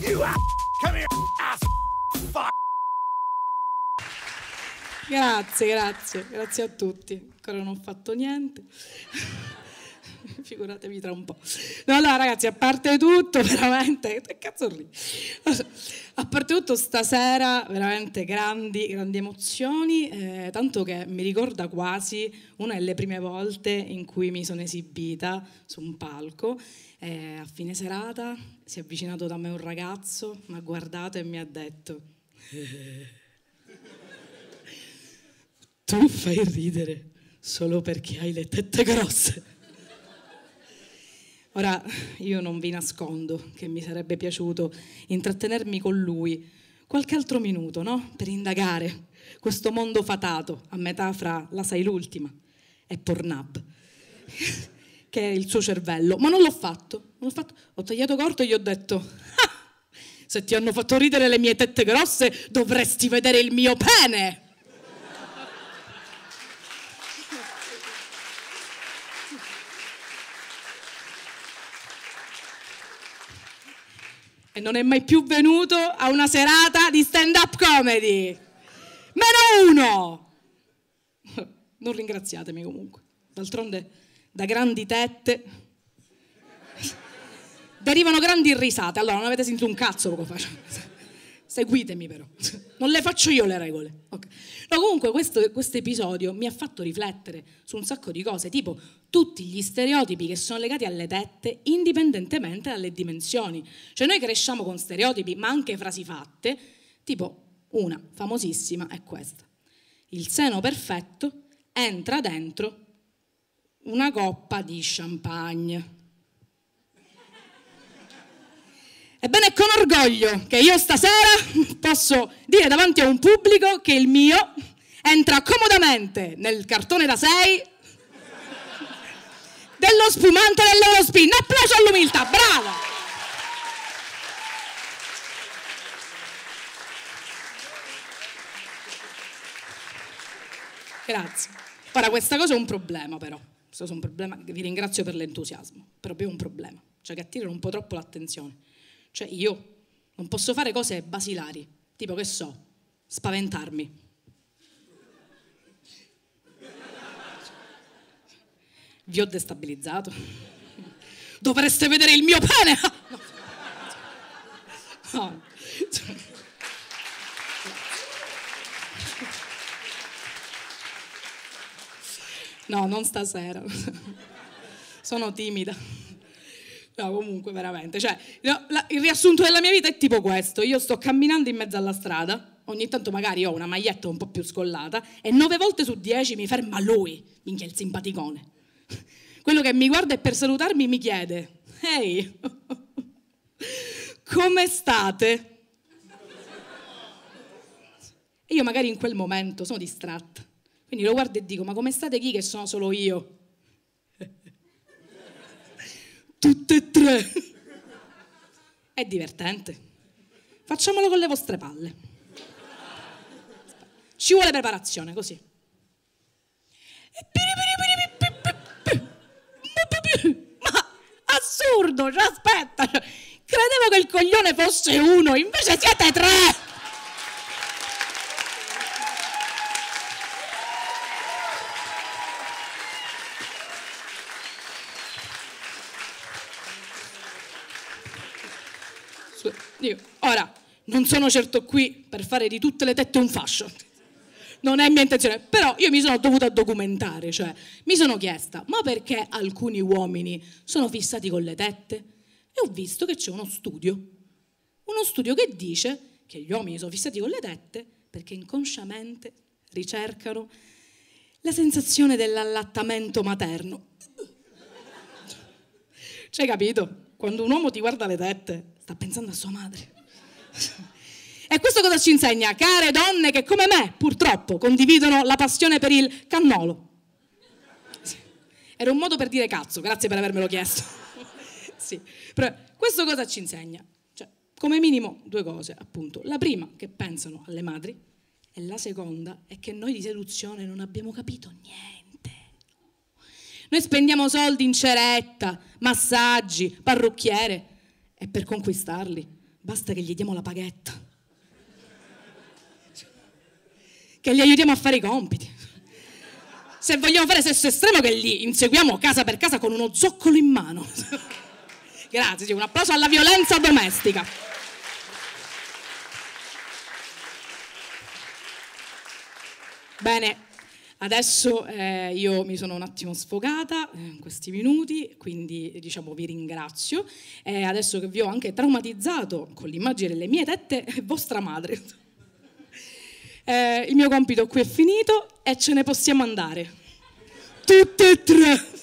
You ass. Come here, ass. Fuck. Grazie, grazie, grazie a tutti. Ancora non ho fatto niente. Figuratevi tra un po'. No, allora ragazzi, a parte tutto, veramente, che cazzo ridi? A parte tutto, stasera veramente grandi, grandi emozioni, eh, tanto che mi ricorda quasi una delle prime volte in cui mi sono esibita su un palco. Eh, a fine serata si è avvicinato da me un ragazzo, mi ha guardato e mi ha detto... Tu fai ridere solo perché hai le tette grosse. Ora, io non vi nascondo che mi sarebbe piaciuto intrattenermi con lui qualche altro minuto, no? Per indagare questo mondo fatato, a metà fra la sai l'ultima e Pornhub, che è il suo cervello. Ma non l'ho fatto, non l'ho fatto. Ho tagliato corto e gli ho detto, "Ah, se ti hanno fatto ridere le mie tette grosse, dovresti vedere il mio pene. E non è mai più venuto a una serata di stand-up comedy. Meno uno! Non ringraziatemi comunque. D'altronde, da grandi tette derivano grandi risate. Allora, non avete sentito un cazzo poco fa. Seguitemi però. Non le faccio io le regole. Okay. No, comunque questo episodio mi ha fatto riflettere su un sacco di cose, tipo tutti gli stereotipi che sono legati alle tette indipendentemente dalle dimensioni. Cioè noi cresciamo con stereotipi, ma anche frasi fatte, tipo una famosissima è questa. Il seno perfetto entra dentro una coppa di champagne. Ebbene, è con orgoglio che io stasera posso dire davanti a un pubblico che il mio entra comodamente nel cartone da 6 dello spumante dell'Eurospin. Applauso all'umiltà, brava! Grazie. Ora, questa cosa è un problema però. Questo è un problema, vi ringrazio per l'entusiasmo, proprio un problema, cioè che attirano un po' troppo l'attenzione. Cioè io non posso fare cose basilari, tipo che so, spaventarmi. Vi ho destabilizzato. Dovreste vedere il mio pene! No. No, non stasera. Sono timida. No, comunque, veramente. Cioè, no, la, il riassunto della mia vita è tipo questo. Io sto camminando in mezzo alla strada, ogni tanto magari ho una maglietta un po' più scollata, e nove volte su dieci mi ferma lui, minchia il simpaticone. Quello che mi guarda e per salutarmi mi chiede, ehi, come state? E io magari in quel momento sono distratta. Quindi lo guardo e dico, ma come state chi che sono solo io? Tutte e tre. È divertente. Facciamolo con le vostre palle. Ci vuole preparazione, così. Ma assurdo, cioè aspetta. Credevo che il coglione fosse uno, invece siete tre. Io, ora, non sono certo qui per fare di tutte le tette un fascio. Non è mia intenzione, però io mi sono dovuta documentare, cioè mi sono chiesta, ma perché alcuni uomini sono fissati con le tette? E ho visto che c'è uno studio, uno studio che dice che gli uomini sono fissati con le tette perché inconsciamente ricercano la sensazione dell'allattamento materno. C'hai capito? Quando un uomo ti guarda le tette, sta pensando a sua madre. E questo cosa ci insegna? Care donne che come me, purtroppo, condividono la passione per il cannolo. Era un modo per dire cazzo, grazie per avermelo chiesto. sì. Però questo cosa ci insegna? Cioè, come minimo due cose, appunto. La prima, che pensano alle madri, e la seconda è che noi di seduzione non abbiamo capito niente. Noi spendiamo soldi in ceretta, massaggi, parrucchiere, E per conquistarli basta che gli diamo la paghetta. Che li aiutiamo a fare i compiti. Se vogliamo fare sesso estremo che li inseguiamo casa per casa con uno zoccolo in mano. Grazie, un applauso alla violenza domestica. Bene, adesso eh, io mi sono un attimo sfogata eh, in questi minuti, quindi diciamo vi ringrazio. Eh, adesso che vi ho anche traumatizzato con l'immagine delle mie tette, è vostra madre. Eh, il mio compito qui è finito e ce ne possiamo andare. Tutte e tre.